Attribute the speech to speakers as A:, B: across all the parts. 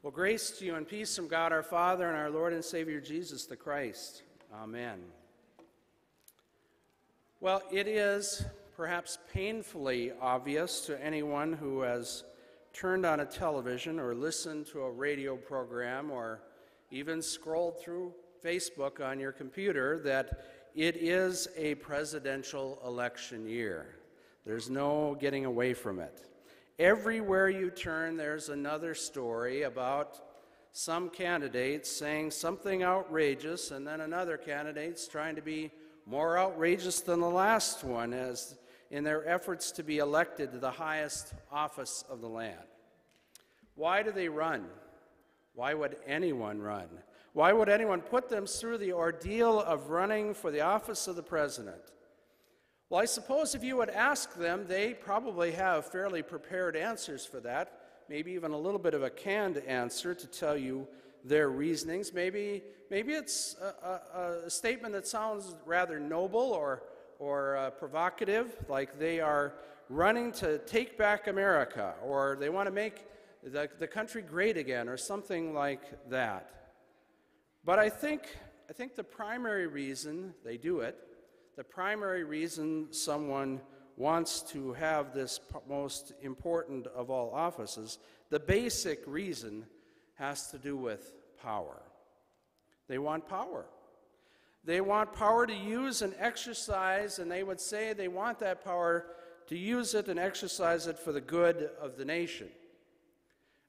A: Well, grace to you and peace from God our Father and our Lord and Savior Jesus the Christ. Amen. Well, it is perhaps painfully obvious to anyone who has turned on a television or listened to a radio program or even scrolled through Facebook on your computer that it is a presidential election year. There's no getting away from it. Everywhere you turn, there's another story about some candidates saying something outrageous, and then another candidate's trying to be more outrageous than the last one as in their efforts to be elected to the highest office of the land. Why do they run? Why would anyone run? Why would anyone put them through the ordeal of running for the office of the president? Well, I suppose if you would ask them, they probably have fairly prepared answers for that, maybe even a little bit of a canned answer to tell you their reasonings. Maybe, maybe it's a, a, a statement that sounds rather noble or, or uh, provocative, like they are running to take back America, or they want to make the, the country great again, or something like that. But I think, I think the primary reason they do it the primary reason someone wants to have this most important of all offices, the basic reason has to do with power. They want power. They want power to use and exercise, and they would say they want that power to use it and exercise it for the good of the nation.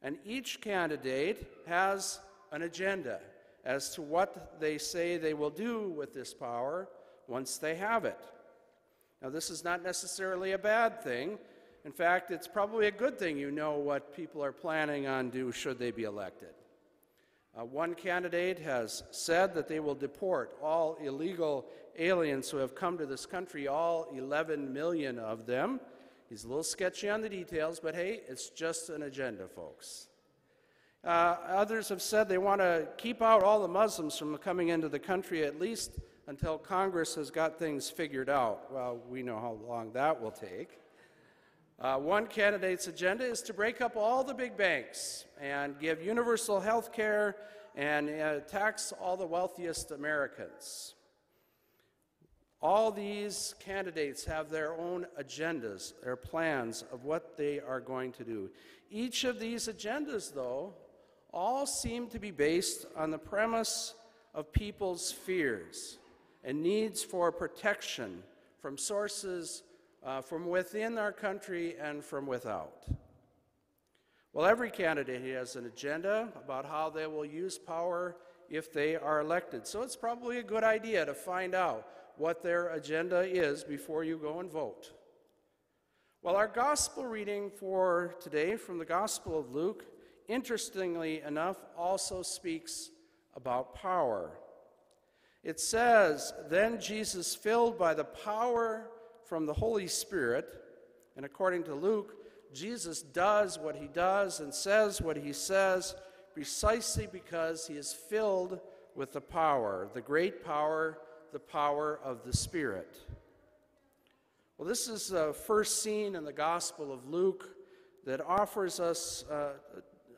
A: And each candidate has an agenda as to what they say they will do with this power once they have it. Now, this is not necessarily a bad thing. In fact, it's probably a good thing you know what people are planning on do should they be elected. Uh, one candidate has said that they will deport all illegal aliens who have come to this country, all 11 million of them. He's a little sketchy on the details, but hey, it's just an agenda, folks. Uh, others have said they want to keep out all the Muslims from coming into the country, at least until Congress has got things figured out. Well, we know how long that will take. Uh, one candidate's agenda is to break up all the big banks and give universal health care and uh, tax all the wealthiest Americans. All these candidates have their own agendas, their plans of what they are going to do. Each of these agendas, though, all seem to be based on the premise of people's fears and needs for protection from sources uh, from within our country and from without. Well, every candidate has an agenda about how they will use power if they are elected. So it's probably a good idea to find out what their agenda is before you go and vote. Well, our gospel reading for today from the Gospel of Luke, interestingly enough, also speaks about power. It says, Then Jesus, filled by the power from the Holy Spirit, and according to Luke, Jesus does what he does and says what he says precisely because he is filled with the power, the great power, the power of the Spirit. Well, this is the first scene in the Gospel of Luke that offers us uh,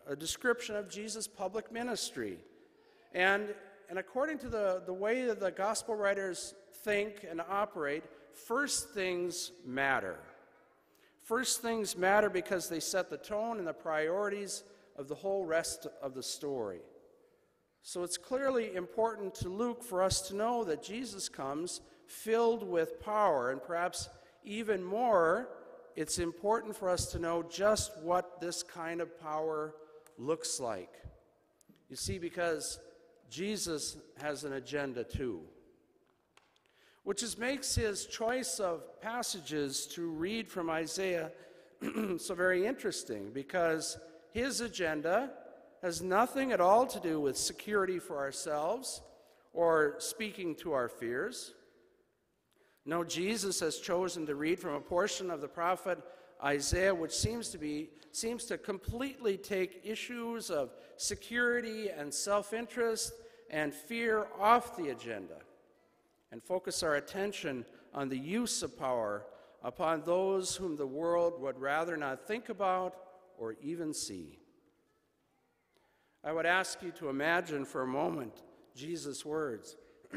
A: a description of Jesus' public ministry. And and according to the, the way that the gospel writers think and operate, first things matter. First things matter because they set the tone and the priorities of the whole rest of the story. So it's clearly important to Luke for us to know that Jesus comes filled with power, and perhaps even more, it's important for us to know just what this kind of power looks like. You see, because Jesus has an agenda too, which is, makes his choice of passages to read from Isaiah so very interesting because his agenda has nothing at all to do with security for ourselves or speaking to our fears. No, Jesus has chosen to read from a portion of the prophet Isaiah, which seems to be seems to completely take issues of security and self-interest and fear off the agenda and focus our attention on the use of power upon those whom the world would rather not think about or even see. I would ask you to imagine for a moment Jesus' words.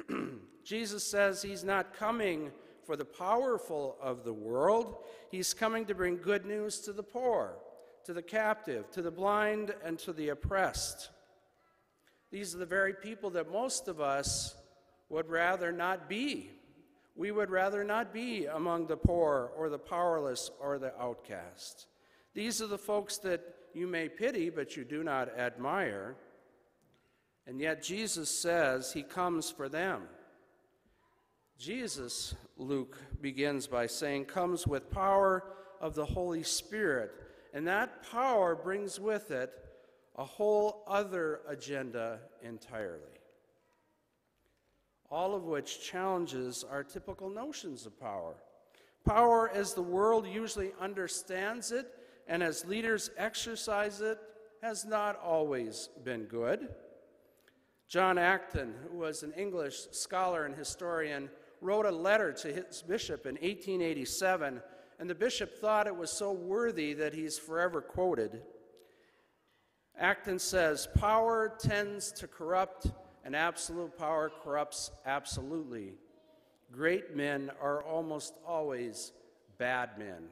A: Jesus says he's not coming for the powerful of the world, he's coming to bring good news to the poor, to the captive, to the blind, and to the oppressed. These are the very people that most of us would rather not be. We would rather not be among the poor or the powerless or the outcast. These are the folks that you may pity, but you do not admire. And yet Jesus says he comes for them. Jesus, Luke begins by saying, comes with power of the Holy Spirit. And that power brings with it a whole other agenda entirely. All of which challenges our typical notions of power. Power, as the world usually understands it and as leaders exercise it, has not always been good. John Acton, who was an English scholar and historian, wrote a letter to his bishop in 1887, and the bishop thought it was so worthy that he's forever quoted. Acton says, Power tends to corrupt, and absolute power corrupts absolutely. Great men are almost always bad men.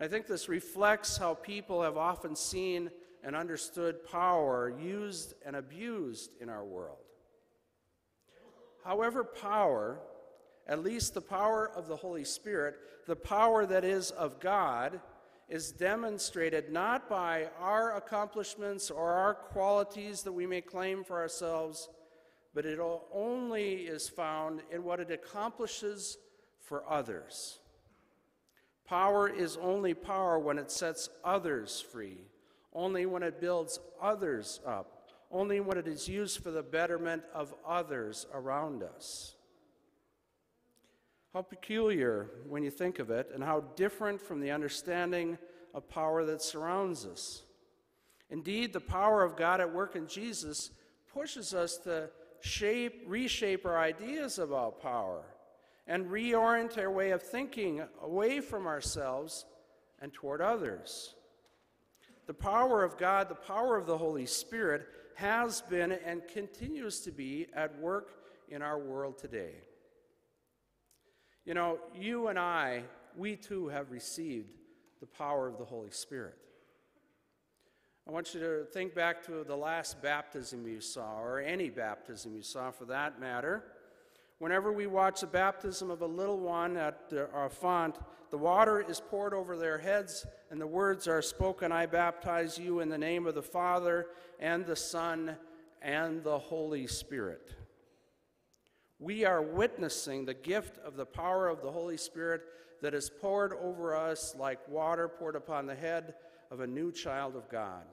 A: I think this reflects how people have often seen and understood power used and abused in our world. However, power, at least the power of the Holy Spirit, the power that is of God, is demonstrated not by our accomplishments or our qualities that we may claim for ourselves, but it only is found in what it accomplishes for others. Power is only power when it sets others free, only when it builds others up, only when it is used for the betterment of others around us. How peculiar when you think of it, and how different from the understanding of power that surrounds us. Indeed, the power of God at work in Jesus pushes us to shape, reshape our ideas about power and reorient our way of thinking away from ourselves and toward others. The power of God, the power of the Holy Spirit, has been and continues to be at work in our world today. You know, you and I, we too have received the power of the Holy Spirit. I want you to think back to the last baptism you saw, or any baptism you saw for that matter. Whenever we watch the baptism of a little one at our font, the water is poured over their heads, and the words are spoken I baptize you in the name of the Father, and the Son, and the Holy Spirit we are witnessing the gift of the power of the Holy Spirit that is poured over us like water poured upon the head of a new child of God.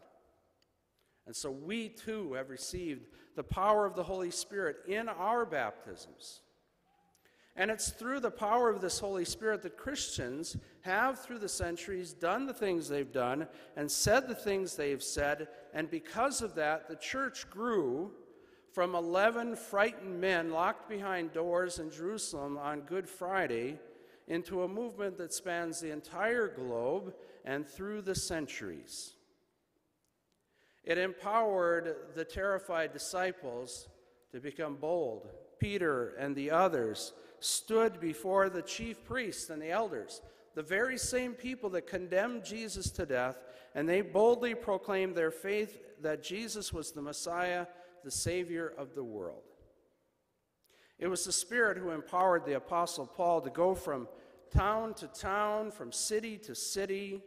A: And so we too have received the power of the Holy Spirit in our baptisms. And it's through the power of this Holy Spirit that Christians have, through the centuries, done the things they've done and said the things they've said. And because of that, the church grew from 11 frightened men locked behind doors in Jerusalem on Good Friday into a movement that spans the entire globe and through the centuries. It empowered the terrified disciples to become bold. Peter and the others stood before the chief priests and the elders, the very same people that condemned Jesus to death, and they boldly proclaimed their faith that Jesus was the Messiah the Savior of the world. It was the Spirit who empowered the Apostle Paul to go from town to town, from city to city,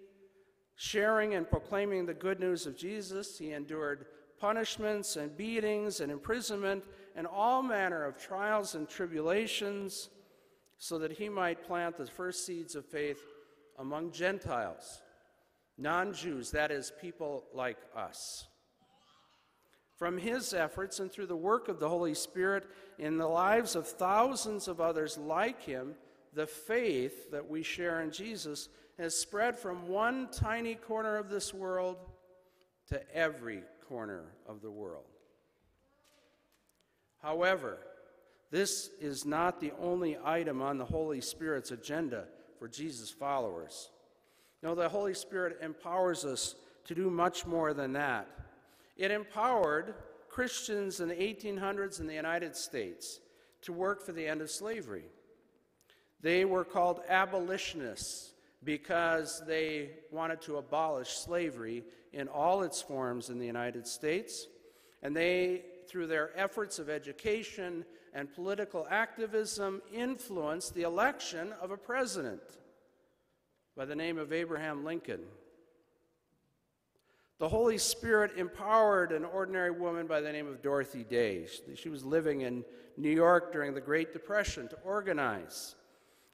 A: sharing and proclaiming the good news of Jesus. He endured punishments and beatings and imprisonment and all manner of trials and tribulations so that he might plant the first seeds of faith among Gentiles, non Jews, that is, people like us. From his efforts and through the work of the Holy Spirit in the lives of thousands of others like him, the faith that we share in Jesus has spread from one tiny corner of this world to every corner of the world. However, this is not the only item on the Holy Spirit's agenda for Jesus' followers. No, the Holy Spirit empowers us to do much more than that. It empowered Christians in the 1800s in the United States to work for the end of slavery. They were called abolitionists because they wanted to abolish slavery in all its forms in the United States. And they, through their efforts of education and political activism, influenced the election of a president by the name of Abraham Lincoln. The Holy Spirit empowered an ordinary woman by the name of Dorothy Day. She was living in New York during the Great Depression to organize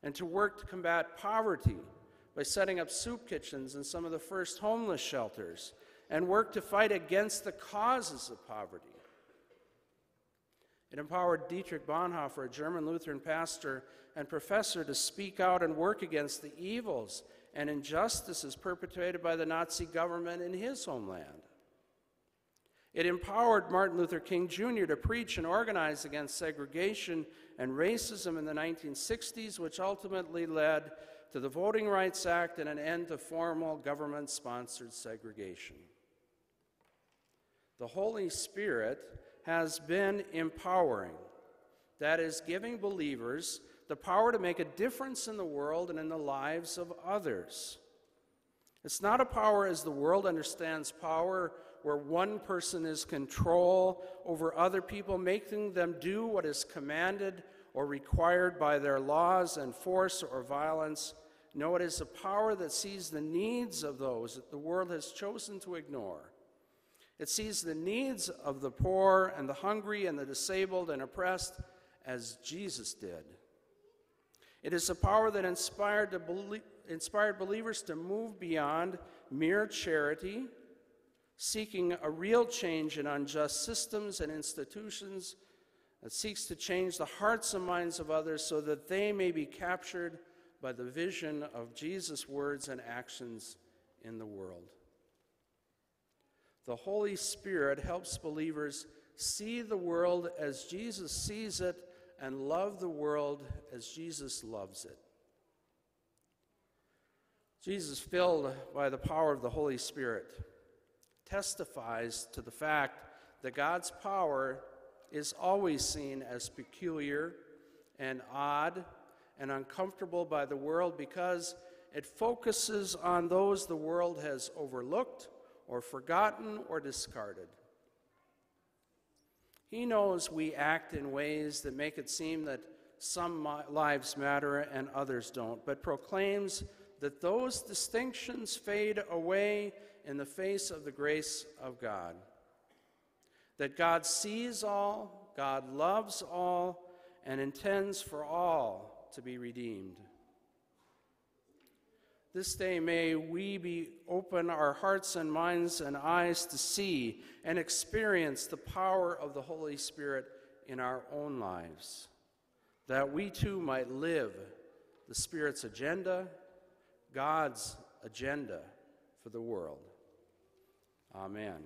A: and to work to combat poverty by setting up soup kitchens and some of the first homeless shelters and work to fight against the causes of poverty. It empowered Dietrich Bonhoeffer, a German Lutheran pastor and professor, to speak out and work against the evils and injustices perpetrated by the Nazi government in his homeland. It empowered Martin Luther King Jr. to preach and organize against segregation and racism in the 1960s, which ultimately led to the Voting Rights Act and an end to formal government sponsored segregation. The Holy Spirit has been empowering, that is, giving believers the power to make a difference in the world and in the lives of others. It's not a power as the world understands power, where one person is control over other people, making them do what is commanded or required by their laws and force or violence. No, it is a power that sees the needs of those that the world has chosen to ignore. It sees the needs of the poor and the hungry and the disabled and oppressed as Jesus did. It is a power that inspired, belie- inspired believers to move beyond mere charity, seeking a real change in unjust systems and institutions that seeks to change the hearts and minds of others so that they may be captured by the vision of Jesus' words and actions in the world. The Holy Spirit helps believers see the world as Jesus sees it and love the world as Jesus loves it. Jesus, filled by the power of the Holy Spirit, testifies to the fact that God's power is always seen as peculiar and odd and uncomfortable by the world because it focuses on those the world has overlooked or forgotten or discarded. He knows we act in ways that make it seem that some lives matter and others don't, but proclaims that those distinctions fade away in the face of the grace of God. That God sees all, God loves all, and intends for all to be redeemed. This day may we be open our hearts and minds and eyes to see and experience the power of the Holy Spirit in our own lives, that we too might live the Spirit's agenda, God's agenda for the world. Amen.